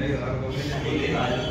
नहीं